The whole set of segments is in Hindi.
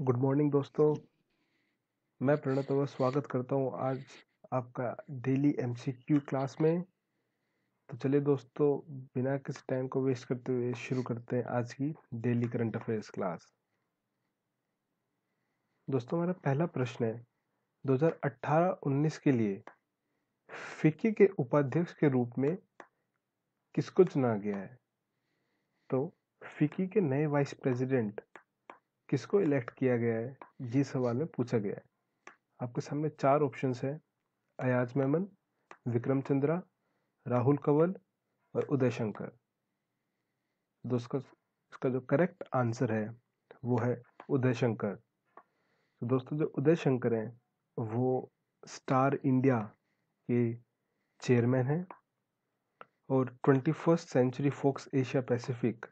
गुड मॉर्निंग दोस्तों। मैं प्रणत अवर स्वागत करता हूँ आज आपका डेली एमसीक्यू क्लास में। तो चलिए दोस्तों, बिना किसी टाइम को वेस्ट करते हुए शुरू करते हैं आज की डेली करंट अफेयर्स क्लास दोस्तों, हमारा पहला प्रश्न है 2018-19 के लिए फिक्की के उपाध्यक्ष के रूप में किसको चुना गया है? तो फिक्की के नए वाइस प्रेसिडेंट किसको इलेक्ट किया गया है? ये सवाल में पूछा गया है। आपके सामने चार ऑप्शंस है। अयाज मेमन, विक्रम चंद्रा, राहुल कंवल और उदय शंकर। दोस्तों इसका जो करेक्ट आंसर है, वो है उदय शंकर। तो दोस्तों, जो उदय शंकर हैं, वो स्टार इंडिया के चेयरमैन हैं और twenty first century Fox Asia Pacific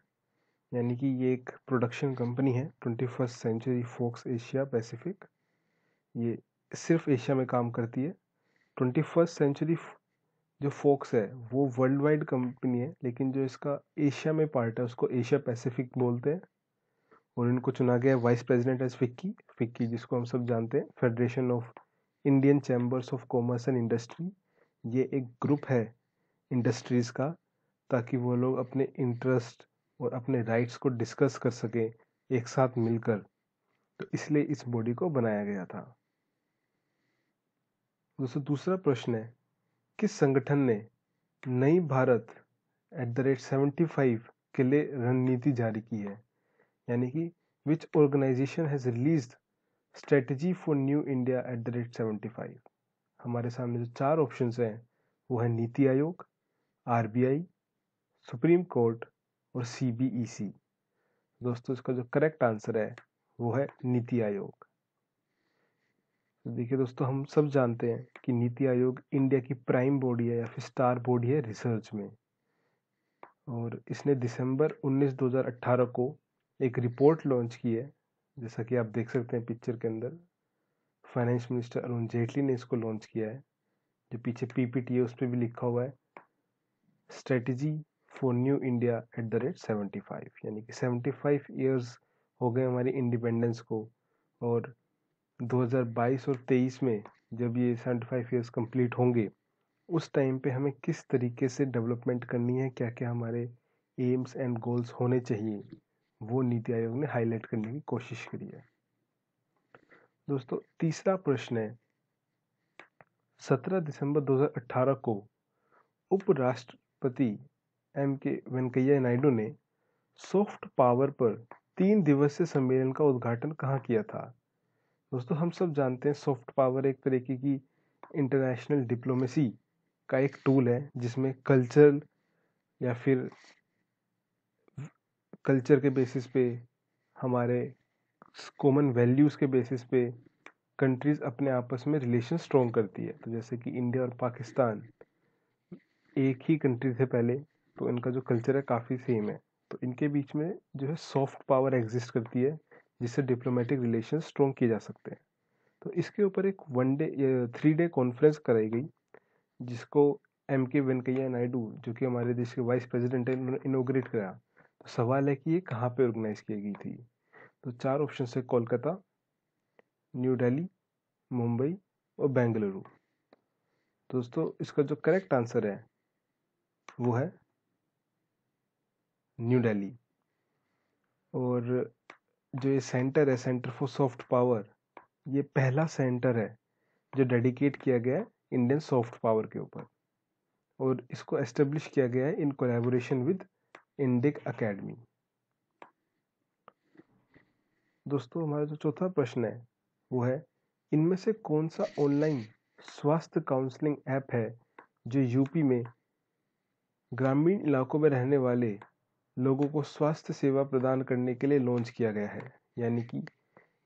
यानी कि ये एक प्रोडक्शन कंपनी है twenty first century Fox Asia Pacific ये सिर्फ़ एशिया में काम करती है। ट्वेंटी फ़र्स्ट सेंचुरी जो फोक्स है, वो वर्ल्ड वाइड कंपनी है, लेकिन जो इसका एशिया में पार्ट है, उसको एशिया पैसिफिक बोलते हैं। और इनको चुना गया vice president as FICCI FICCI जिसको हम सब जानते हैं Federation of Indian Chambers of Commerce and Industry ये एक ग्रुप है इंडस्ट्रीज़ का, ताकि वो लोग अपने इंटरेस्ट और अपने राइट्स को डिस्कस कर सके एक साथ मिलकर। तो इसलिए इस बॉडी को बनाया गया था। दोस्तों, दूसरा प्रश्न है, किस संगठन ने नई Bharat at the rate seventy five के लिए रणनीति जारी की है? यानी कि which organization has release strategy for new India at the rate seventy five हमारे सामने जो चार ऑप्शंस हैं, वो है NITI Aayog RBI supreme court और सी बी ई सी दोस्तों, इसका जो करेक्ट आंसर है, वो है नीति आयोग। देखिए दोस्तों, हम सब जानते हैं कि नीति आयोग इंडिया की प्राइम बॉडी है या फिर स्टार बॉडी है रिसर्च में। और इसने दिसंबर 19 2018 को एक रिपोर्ट लॉन्च की है, जैसा कि आप देख सकते हैं पिक्चर के अंदर। फाइनेंस मिनिस्टर अरुण जेटली ने इसको लॉन्च किया है, जो पीछे पीपीटी है उस पर भी लिखा हुआ है। Strategy for new India at the rate seventy five यानी कि सेवेंटी फाइव ईयर्स हो गए हमारी इंडिपेंडेंस को। और 2022 और 23 में जब ये सेवेंटी फाइव ईयर्स कंप्लीट होंगे, उस टाइम पे हमें किस तरीके से डेवलपमेंट करनी है क्या क्या हमारे एम्स एंड गोल्स होने चाहिए, वो नीति आयोग ने हाईलाइट करने की कोशिश करी है। दोस्तों, तीसरा प्रश्न है 17 दिसंबर 2018 को उपराष्ट्रपति एम के वेंकैया नायडू ने सॉफ्ट पावर पर तीन दिवसीय सम्मेलन का उद्घाटन कहाँ किया था? दोस्तों, हम सब जानते हैं सॉफ्ट पावर एक तरीके की इंटरनेशनल डिप्लोमेसी का एक टूल है, जिसमें कल्चर या फिर कल्चर के बेसिस पे, हमारे कॉमन वैल्यूज़ के बेसिस पे कंट्रीज़ अपने आपस में रिलेशन स्ट्रॉन्ग करती है। तो जैसे कि इंडिया और पाकिस्तान एक ही कंट्री थे पहले तो इनका जो कल्चर है काफ़ी सेम है। तो इनके बीच में जो है सॉफ्ट पावर एग्जिस्ट करती है, जिससे डिप्लोमेटिक रिलेशन स्ट्रॉन्ग किए जा सकते हैं। तो इसके ऊपर एक one day three day conference कराई गई, जिसको एम के वेंकैया नायडू जो कि हमारे देश के वाइस प्रेसिडेंट है इनोग्रेट कराया। तो सवाल है कि ये कहाँ पे ऑर्गेनाइज की गई थी? तो चार ऑप्शन है, कोलकाता न्यू दिल्ली मुंबई और बेंगलुरु दोस्तों, इसका जो करेक्ट आंसर है, वो है न्यू दिल्ली। और जो ये सेंटर है सेंटर फॉर सॉफ्ट पावर ये पहला सेंटर है जो डेडिकेट किया गया है इंडियन सॉफ्ट पावर के ऊपर। और इसको एस्टेब्लिश किया गया है in collaboration with Indic Academy दोस्तों, हमारा जो चौथा प्रश्न है, वो है, इनमें से कौन सा ऑनलाइन स्वास्थ्य काउंसलिंग ऐप है जो यूपी में ग्रामीण इलाकों में रहने वाले लोगों को स्वास्थ्य सेवा प्रदान करने के लिए लॉन्च किया गया है। यानी कि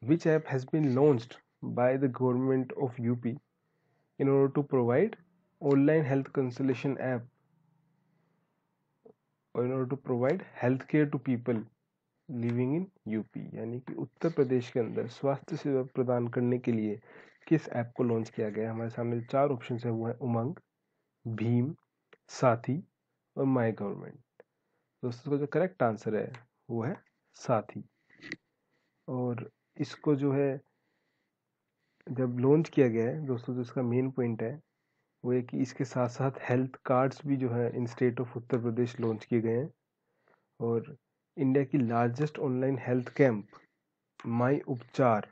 which app has been launched by the government of UP in order to provide online health consultation app और in order to provide health care to people living in UP यानी कि उत्तर प्रदेश के अंदर स्वास्थ्य सेवा प्रदान करने के लिए किस ऐप को लॉन्च किया गया हमारे सामने चार ऑप्शन है, वो है उमंग, भीम, साथी और माई गवर्नमेंट दोस्तों का जो करेक्ट आंसर है, वो है साथी। और इसको जो है, जब लॉन्च किया गया है, दोस्तों जो इसका मेन पॉइंट है, वो है कि इसके साथ साथ हेल्थ कार्ड्स भी जो है in state of Uttar Pradesh launch किए गए हैं। और इंडिया की largest online health camp my Upchar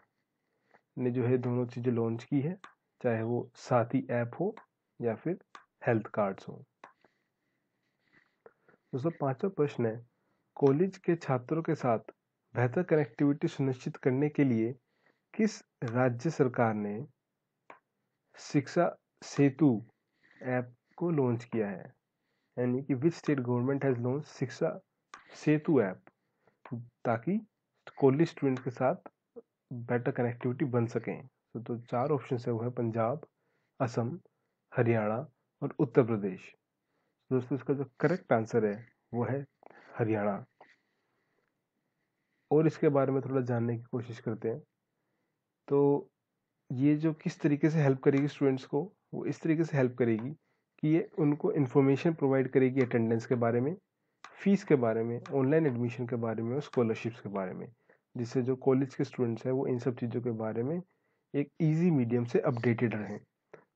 ने जो है दोनों चीज़ें लॉन्च की है, चाहे वो साथी ऐप हो या फिर हेल्थ कार्ड्स हो। दोस्तों पांचवा प्रश्न है कॉलेज के छात्रों के साथ बेहतर कनेक्टिविटी सुनिश्चित करने के लिए किस राज्य सरकार ने शिक्षा सेतु ऐप को लॉन्च किया है? यानी कि which state government has launch Shiksha Setu app? ताकि कॉलेज स्टूडेंट के साथ बेटर कनेक्टिविटी बन सकें। तो, तो चार ऑप्शन है वो है पंजाब असम हरियाणा और उत्तर प्रदेश। दोस्तों इसका जो करेक्ट आंसर है, वो है हरियाणा। और इसके बारे में थोड़ा जानने की कोशिश करते हैं। तो ये जो किस तरीके से हेल्प करेगी स्टूडेंट्स को, वो इस तरीके से हेल्प करेगी कि ये उनको इन्फॉर्मेशन प्रोवाइड करेगी अटेंडेंस के बारे में फ़ीस के बारे में ऑनलाइन एडमिशन के बारे में और स्कॉलरशिप्स के बारे में। जिससे जो कॉलेज के स्टूडेंट्स हैं, वो इन सब चीज़ों के बारे में एक इजी मीडियम से अपडेटेड रहें।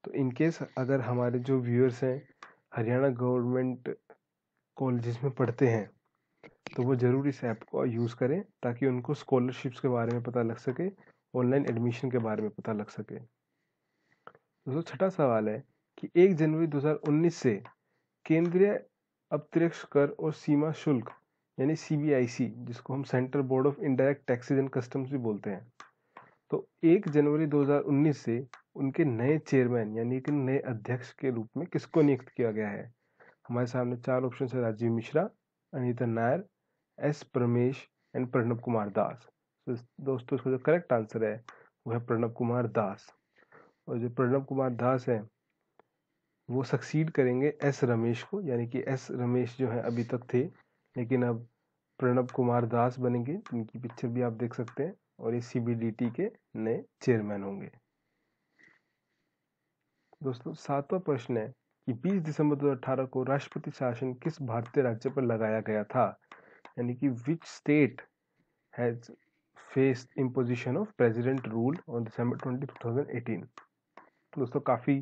तो इन केस अगर हमारे जो व्यूअर्स हैं हरियाणा गवर्नमेंट कॉलेजेस में पढ़ते हैं तो वो ज़रूर इस ऐप को यूज़ करें ताकि उनको स्कॉलरशिप्स के बारे में पता लग सके, ऑनलाइन एडमिशन के बारे में पता लग सके। दोस्तों, छठा सवाल है कि एक जनवरी 2019 से केंद्रीय अप्रत्यक्ष कर और सीमा शुल्क, यानी सीबीआईसी जिसको हम Central Board of Indirect Taxes and Customs भी बोलते हैं तो एक जनवरी 2019 से उनके नए चेयरमैन यानी कि नए अध्यक्ष के रूप में किसको नियुक्त किया गया है? हमारे सामने चार ऑप्शन है, राजीव मिश्रा, अनिता नायर, एस परमेश एंड प्रणब कुमार दास। तो दोस्तों, इसका जो करेक्ट आंसर है, वो है प्रणब कुमार दास। और जो प्रणब कुमार दास है, वो सक्सीड करेंगे एस रमेश को, यानी कि एस रमेश जो है अभी तक थे, लेकिन अब प्रणब कुमार दास बनेंगे इनकी पिक्चर भी आप देख सकते हैं, और ये सी के नए चेयरमैन होंगे। दोस्तों, सातवां प्रश्न है कि 20 दिसंबर 2018 को राष्ट्रपति शासन किस भारतीय राज्य पर लगाया गया था? यानी कि which state has faced imposition of president rule on December 20 2018 तो दोस्तों, काफ़ी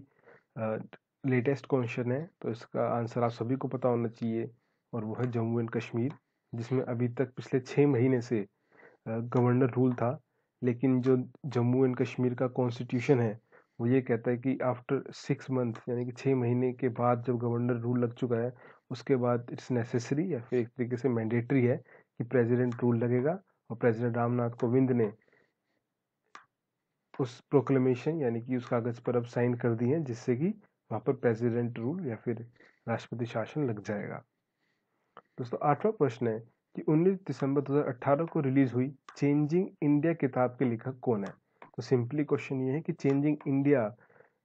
लेटेस्ट क्वेश्चन है तो इसका आंसर आप सभी को पता होना चाहिए, और वो है जम्मू एंड कश्मीर, जिसमें अभी तक पिछले छः महीने से गवर्नर रूल था, लेकिन जो जम्मू एंड कश्मीर का कॉन्स्टिट्यूशन है वो ये कहता है कि आफ्टर सिक्स मंथ यानी कि छः महीने के बाद जब गवर्नर रूल लग चुका है, उसके बाद इट्स नेसेसरी या फिर एक तरीके से मैंडेटरी है कि प्रेसिडेंट रूल लगेगा और प्रेसिडेंट रामनाथ कोविंद ने उस प्रोक्लेमेशन यानी कि उस कागज़ पर अब साइन कर दी है, जिससे कि वहाँ पर प्रेसिडेंट रूल या फिर राष्ट्रपति शासन लग जाएगा। दोस्तों, आठवां प्रश्न है कि 19 दिसंबर 2018 को रिलीज़ हुई चेंजिंग इंडिया किताब के लेखक कौन है? तो सिंपली क्वेश्चन ये है कि चेंजिंग इंडिया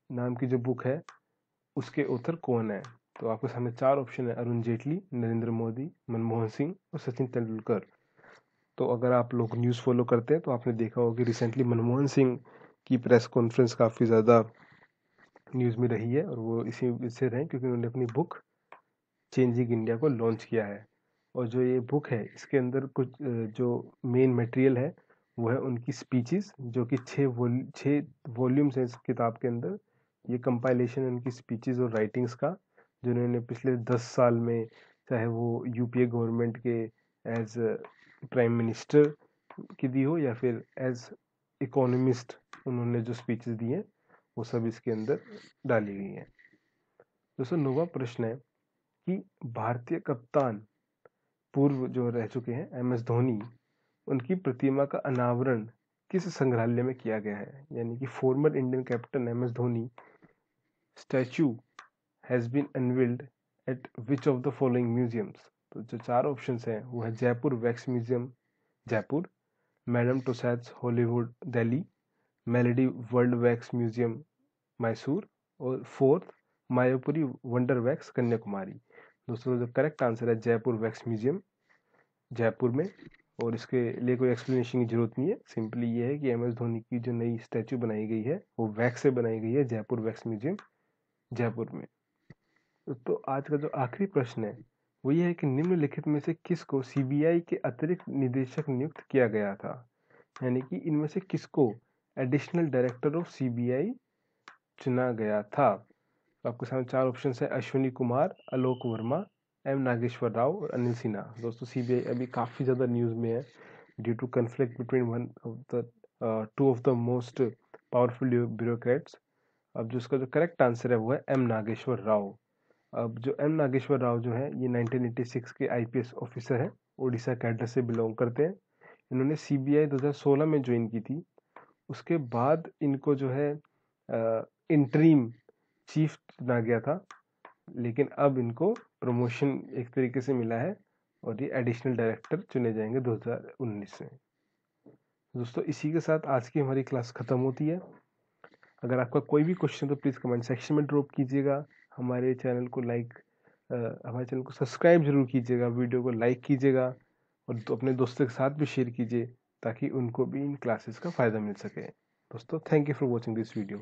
नाम की जो बुक है, उसके ऑथर कौन है? तो आपके सामने चार ऑप्शन है, अरुण जेटली, नरेंद्र मोदी, मनमोहन सिंह और सचिन तेंदुलकर। तो अगर आप लोग न्यूज़ फॉलो करते हैं तो आपने देखा होगा कि रिसेंटली मनमोहन सिंह की प्रेस कॉन्फ्रेंस काफ़ी ज़्यादा न्यूज़ में रही है और वो इसी से रहे क्योंकि उन्होंने अपनी बुक चेंजिंग इंडिया को लॉन्च किया है। और जो ये बुक है, इसके अंदर कुछ जो मेन मटेरियल है वो है उनकी स्पीचेस जो कि छः वोल छः वॉल्यूम्स हैं इस किताब के अंदर। ये कंपाइलेशन है उनकी स्पीचेस और राइटिंग्स का, जिन्होंने पिछले दस साल में चाहे वो यूपीए गवर्नमेंट के एज प्राइम मिनिस्टर की दी हो या फिर एज इकोनॉमिस्ट उन्होंने जो स्पीचेस दी हैं, वो सब इसके अंदर डाली गई हैं। दोस्तों, नोवा प्रश्न है कि भारतीय कप्तान पूर्व जो रह चुके हैं एम एस धोनी उनकी प्रतिमा का अनावरण किस संग्रहालय में किया गया है? यानी कि former Indian captain M S Dhoni statue has been unveiled at which of the following museums तो जो चार ऑप्शंस हैं, वो है Jaipur wax museum Jaipur Madame Tussauds Hollywood Delhi melody world wax museum Mysore और fourth Mayapuri wonder wax Kanyakumari दोस्तों, जो करेक्ट आंसर है, जयपुर वैक्स म्यूज़ियम जयपुर में और इसके लिए कोई एक्सप्लेनेशन की ज़रूरत नहीं है। सिंपली ये है कि एम एस धोनी की जो नई स्टैचू बनाई गई है, वो वैक्स से बनाई गई है जयपुर वैक्स म्यूज़ियम जयपुर में। तो आज का जो आखिरी प्रश्न है, वो ये है कि निम्नलिखित में से किसको सीबीआई के अतिरिक्त निदेशक नियुक्त किया गया था? यानी कि इनमें से किसको एडिशनल डायरेक्टर ऑफ़ सीबीआई चुना गया था? तो आपके सामने चार ऑप्शन है, अश्विनी कुमार आलोक वर्मा एम नागेश्वर राव और अनिल सिन्हा। दोस्तों सीबीआई अभी काफ़ी ज़्यादा न्यूज़ में है due to conflict between one of the two of the most powerful bureaucrats अब जो उसका जो करेक्ट आंसर है, वो है एम नागेश्वर राव। अब जो एम नागेश्वर राव जो है, ये 1986 के आईपीएस ऑफिसर हैं उड़ीसा कैडर से बिलोंग करते हैं। इन्होंने सीबीआई 2016 में ज्वाइन की थी। उसके बाद इनको जो है इंटरीम चीफ चुना गया था, लेकिन अब इनको प्रमोशन एक तरीके से मिला है और ये एडिशनल डायरेक्टर चुने जाएँगे 2019 में। दोस्तों, इसी के साथ आज की हमारी क्लास ख़त्म होती है। अगर आपका कोई भी क्वेश्चन तो प्लीज़ कमेंट सेक्शन में ड्रॉप कीजिएगा। हमारे चैनल को लाइक हमारे चैनल को सब्सक्राइब ज़रूर कीजिएगा वीडियो को लाइक कीजिएगा और तो अपने दोस्तों के साथ भी शेयर कीजिए ताकि उनको भी इन क्लासेस का फ़ायदा मिल सके। दोस्तों thank you for watching this video